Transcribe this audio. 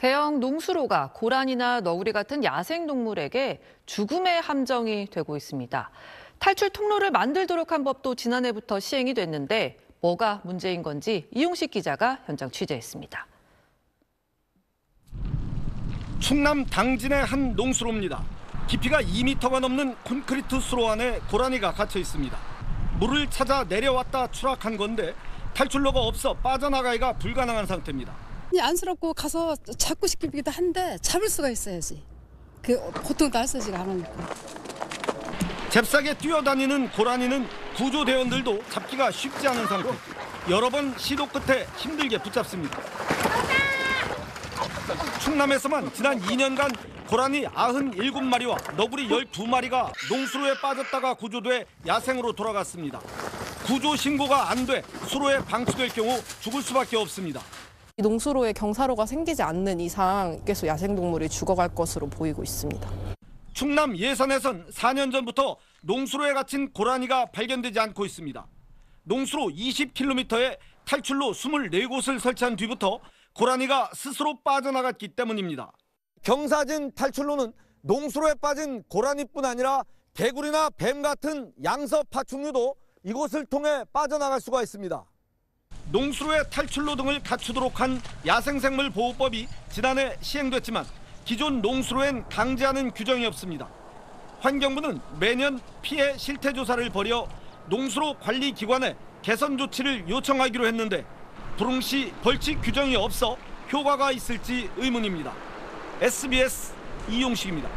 대형 농수로가 고란이나 너구리 같은 야생 동물에게 죽음의 함정이 되고 있습니다. 탈출 통로를 만들도록 한 법도 지난해부터 시행이 됐는데 뭐가 문제인 건지 이용식 기자가 현장 취재했습니다. 충남 당진의 한 농수로입니다. 깊이가 2m가 넘는 콘크리트 수로 안에 고라니가 갇혀 있습니다. 물을 찾아 내려왔다 추락한 건데 탈출로가 없어 빠져나가기가 불가능한 상태입니다. 안쓰럽고 가서 잡고 싶기도 한데 잡을 수가 있어야지. 그 보통 날서지가 않으니까. 잽싸게 뛰어다니는 고라니는 구조대원들도 잡기가 쉽지 않은 상태. 여러 번 시도 끝에 힘들게 붙잡습니다. 충남에서만 지난 2년간 고라니 97마리와 너구리 12마리가 농수로에 빠졌다가 구조돼 야생으로 돌아갔습니다. 구조 신고가 안 돼 수로에 방치될 경우 죽을 수밖에 없습니다. 이 농수로에 경사로가 생기지 않는 이상 계속 야생동물이 죽어갈 것으로 보이고 있습니다. 충남 예산에선 4년 전부터 농수로에 갇힌 고라니가 발견되지 않고 있습니다. 농수로 20km에 탈출로 24곳을 설치한 뒤부터 고라니가 스스로 빠져나갔기 때문입니다. 경사진 탈출로는 농수로에 빠진 고라니뿐 아니라 개구리나 뱀 같은 양서 파충류도 이곳을 통해 빠져나갈 수가 있습니다. 농수로의 탈출로 등을 갖추도록 한 야생생물 보호법이 지난해 시행됐지만 기존 농수로엔 강제하는 규정이 없습니다. 환경부는 매년 피해 실태 조사를 벌여 농수로 관리 기관에 개선 조치를 요청하기로 했는데 불응시 벌칙 규정이 없어 효과가 있을지 의문입니다. SBS 이용식입니다.